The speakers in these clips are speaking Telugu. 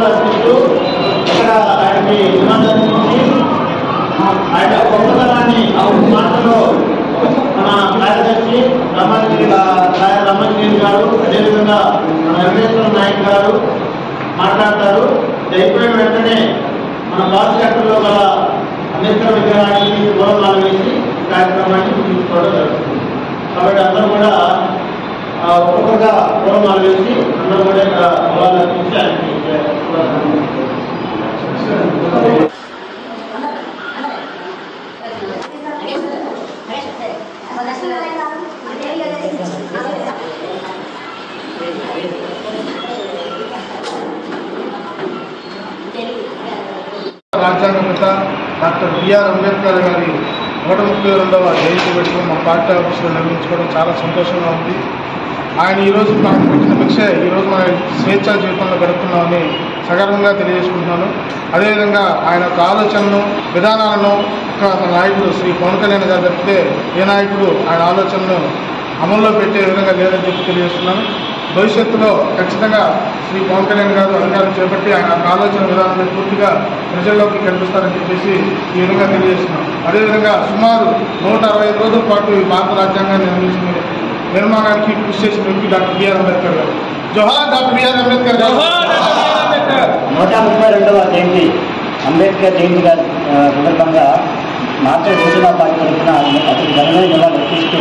నివాళులు అర్పిస్తూ ఇక్కడ ఆయనకి నివాళులర్పించి ఆయన గొప్పతనాన్ని మాటలో మన కార్యదర్శి రమణగిరి రమణగిరి గారు అదేవిధంగా మన వెంకటేశ్వర నాయక్ గారు మాట్లాడతారు. అయిపోయిన వెంటనే మన బాస్ సెక్టర్లో గల అంబేద్కర్ విగ్రహానికి పూలమాల వేసి కార్యక్రమాన్ని ముగించుకోవడం జరుగుతుంది. కాబట్టి అందరూ కూడా ఆ, ఒక్కొక్కగా పూలమాల వేసి అందరూ కూడా ఇక్కడ అర్పించి ఆయనకి రాజ్యాంగత డాక్టర్ బిఆర్ అంబేద్కర్ గారి నూట ముప్పై రెండవ జయంతి పెట్టుకుని మా పార్టీ ఆఫీసులో నిర్మించుకోవడం చాలా సంతోషంగా ఉంది. ఆయన ఈరోజు నాకు పెట్టిన భిక్ష. ఈరోజు మన స్వేచ్ఛా జీవితంలో గడుపుతున్నామని సగర్వంగా తెలియజేసుకుంటున్నాను. అదేవిధంగా ఆయన యొక్క ఆలోచనను విధానాలను ఒక నాయకుడు శ్రీ పవన్ కళ్యాణ్ గారు తప్పితే ఏ నాయకుడు ఆయన ఆలోచనను అమల్లో పెట్టే విధంగా లేదని చెప్పి తెలియజేస్తున్నాను. భవిష్యత్తులో ఖచ్చితంగా శ్రీ పవన్ కళ్యాణ్ గారు అధికారం చేపట్టి ఆయన ఆలోచన విధానాన్ని పూర్తిగా ప్రజల్లోకి కనిపిస్తారని చెప్పేసి ఈ విధంగా తెలియజేస్తున్నాం అదేవిధంగా సుమారు నూట అరవై రోజుల పాటు ఈ భారత రాజ్యాంగాన్ని నిర్మించిన నిర్మాణానికి కృషి చేసిన వ్యక్తి డాక్టర్ బిఆర్ అంబేద్కర్ గారు. జోహార్ డాక్టర్ బిఆర్ అంబేద్కర్ గారు. నూట ముప్పై రెండవ జయంతి అంబేద్కర్ జయంతి గారి సందర్భంగా మార్చల్ యోజనా పార్టీ తరఫున అతని ఘనమైన నివాళులు అర్పిస్తూ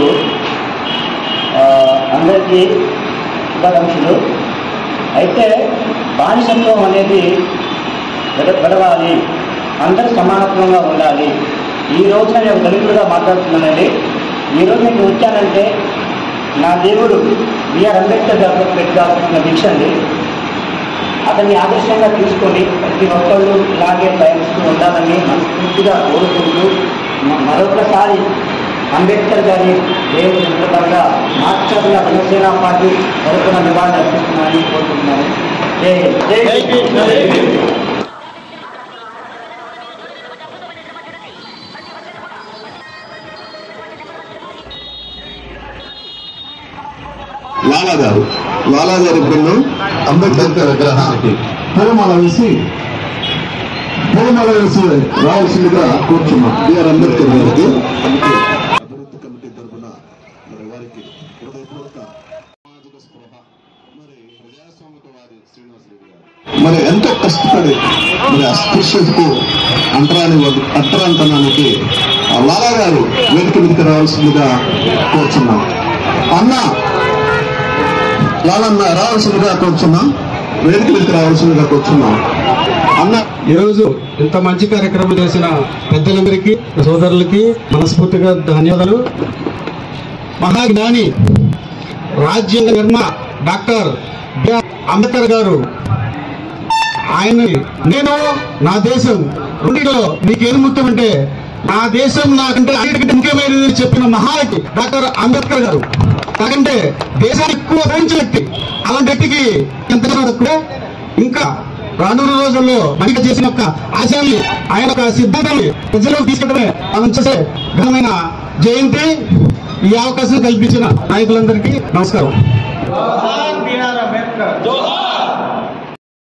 అందరికీ శుభాకాంక్షలు. అయితే బానిసత్వం అనేది విడ విడవాలి అందరూ సమానత్వంగా ఉండాలి. ఈ రోజున నేను దళితులుగా మాట్లాడుతున్నానండి. ఈ రోజు మీకు వచ్చానంటే నా దేవుడు బిఆర్ అంబేద్కర్ గారు పెట్టాల్సిన దీక్ష అండి అతన్ని ఆదర్శంగా తీసుకొని ప్రతి ఒక్కళ్ళు ఇలాగే ప్రయత్నిస్తూ ఉండాలని మనస్ఫూర్తిగా కోరుకుంటూ మరొకసారి అంబేద్కర్ గారి దేవుడు సందర్భంగా మాస్టర్ల జనసేన పార్టీ తరఫున నివాళులు అర్పిస్తున్నానని కోరుకుంటున్నాను. జై జై లాలా గారు. లాలా గారి బృందం అంబేద్కర్ విగ్రహానికి పూలమాల వేసి పూలమాల వేసి రావాల్సిందిగా కూర్చున్నాం. బిఆర్ అంబేద్కర్ గారికి. అభివృద్ధి కమిటీ తరఫున మరి వారికి హృదయపూర్వక సామాజిక స్పృహ మరి ప్రజాస్వామికవాది శ్రీనివాసరెడ్డి గారు. మరి ఎంతో కష్టపడి మరి అస్పృశ్యతకు అంటరాని అంటరాంతనానికి లాలా గారు వేదిక మీదకి రావాల్సిందిగా కోరుచున్నాం. అన్నా లాలన్న రావాల్సిందిగా కూర్చున్నాం వేదిక మీదకి రావాల్సిందిగా కూర్చున్నాం. అన్న ఈరోజు ఇంత మంచి కార్యక్రమం చేసిన పెద్దలందరికీ సోదరులకి మనస్ఫూర్తిగా ధన్యవాదాలు. మహాజ్ఞాని రాజ్యాంగ నిర్మ డాక్టర్ అంబేద్కర్ గారు ఆయన నేను నా దేశం రెండిలో నీకేం ముఖ్యమంటే నా దేశం నాకంటే అన్నిటికంటే ముఖ్యమైనది చెప్పిన మహాకి డాక్టర్ అంబేద్కర్ గారు. నాకంటే దేశాన్ని ఎక్కువ భరించిన వ్యక్తి. అలాంటి వ్యక్తికి ఎంత ఇంకా రానున్న రోజుల్లో మనకి చేసిన యొక్క ఆశయాన్ని ఆయన యొక్క సిద్ధాంతాన్ని ప్రజలకు తీసుకెళ్ళడమే మనం చేసే ఘనమైన జయంతి. ఈ అవకాశం కల్పించిన నాయకులందరికీ నమస్కారం. అంబేద్కర్.